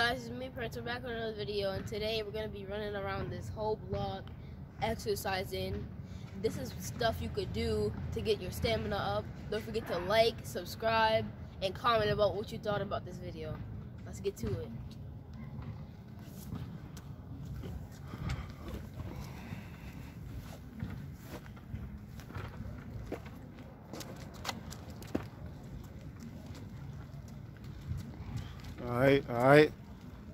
guys, it's me Prince. We're back with another video, and today we're gonna be running around this whole block, exercising. This is stuff you could do to get your stamina up. Don't forget to like, subscribe, and comment about what you thought about this video. Let's get to it. All right, all right.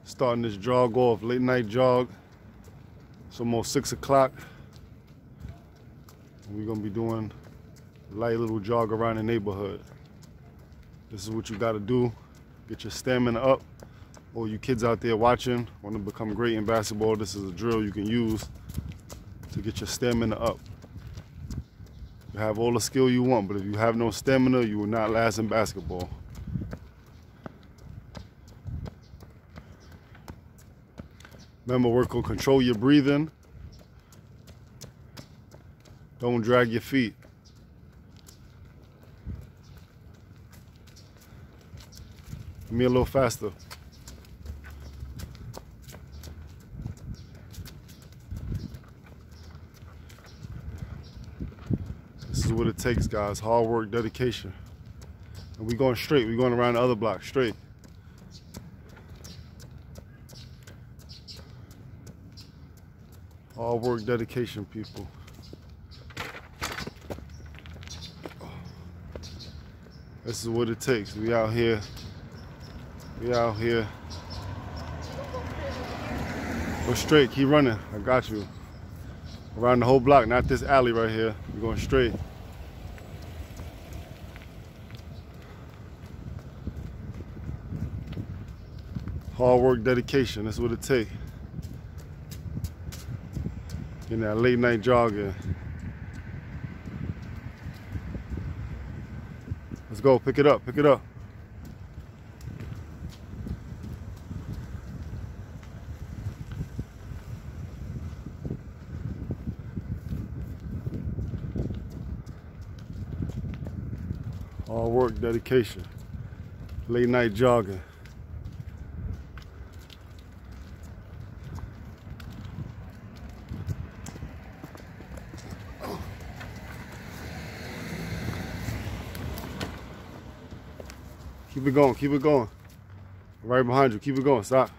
Starting this jog off, late night jog. It's almost six o'clock. We're gonna be doing a light little jog around the neighborhood. This is what you gotta do. Get your stamina up. All you kids out there watching, want to become great in basketball, this is a drill you can use to get your stamina up. You have all the skill you want, but if you have no stamina, you will not last in basketball. Remember, work on control your breathing. Don't drag your feet. Give me a little faster. This is what it takes, guys. Hard work, dedication. And we're going straight. We're going around the other block, straight. All work, dedication, people. This is what it takes. We out here. We out here. Go straight. Keep running. I got you. Around the whole block, not this alley right here. We're going straight. Hard work, dedication. That's what it takes. In that late night jogging. Let's go, pick it up, pick it up. All work, dedication. Late night jogging. Keep it going, keep it going. Right behind you, keep it going, stop.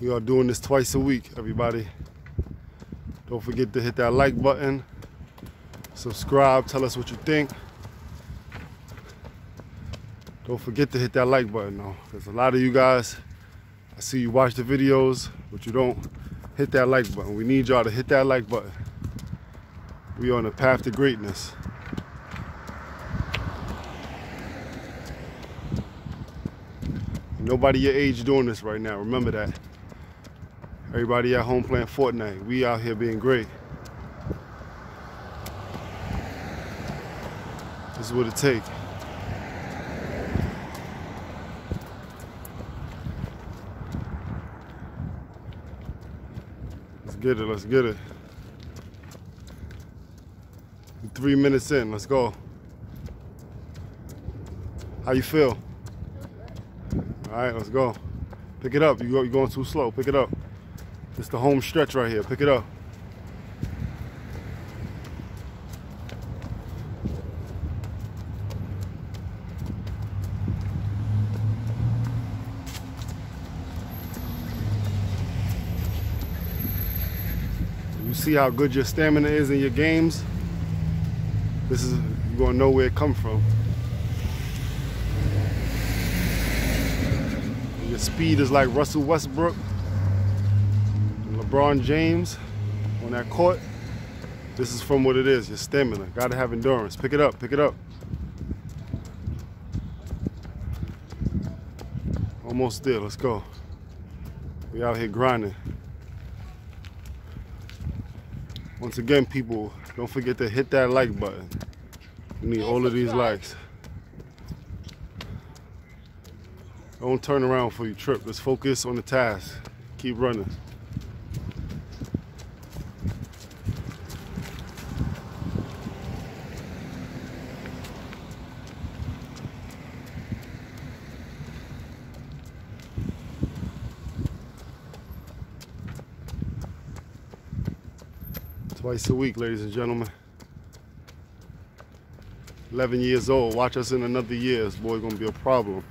We are doing this twice a week, everybody. Don't forget to hit that like button, subscribe, tell us what you think. Don't forget to hit that like button though, because a lot of you guys I see you watch the videos, but you don't hit that like button. We need y'all to hit that like button. We on a path to greatness. Nobody your age doing this right now. Remember that. Everybody at home playing Fortnite. We out here being great. This is what it takes. Get it, let's get it. Three minutes in, let's go. How you feel? All right, let's go. Pick it up, you go, you're going too slow, pick it up. It's the home stretch right here, pick it up. See how good your stamina is in your games? This is, gonna know where it come from. Your speed is like Russell Westbrook, LeBron James on that court. This is from what it is, your stamina. Gotta have endurance. Pick it up, pick it up. Almost there, let's go. We out here grinding. Once again, people, don't forget to hit that like button. We need all of these likes. Don't turn around for your trip. Let's focus on the task. Keep running. Twice a week, ladies and gentlemen. 11 years old. Watch us in another year. This boy gonna be a problem.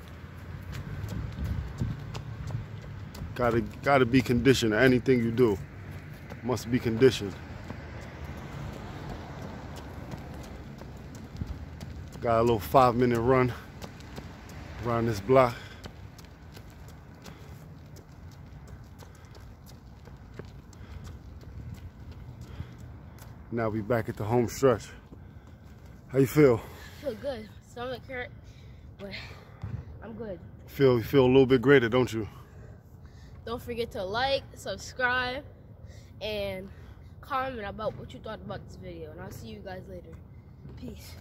Gotta, gotta be conditioned. Anything you do must be conditioned. Got a little five minute run around this block. Now we back at the home stretch. How you feel? feel good. Stomach hurt, but I'm good. Feel you feel a little bit greater, don't you? Don't forget to like, subscribe, and comment about what you thought about this video. And I'll see you guys later. Peace.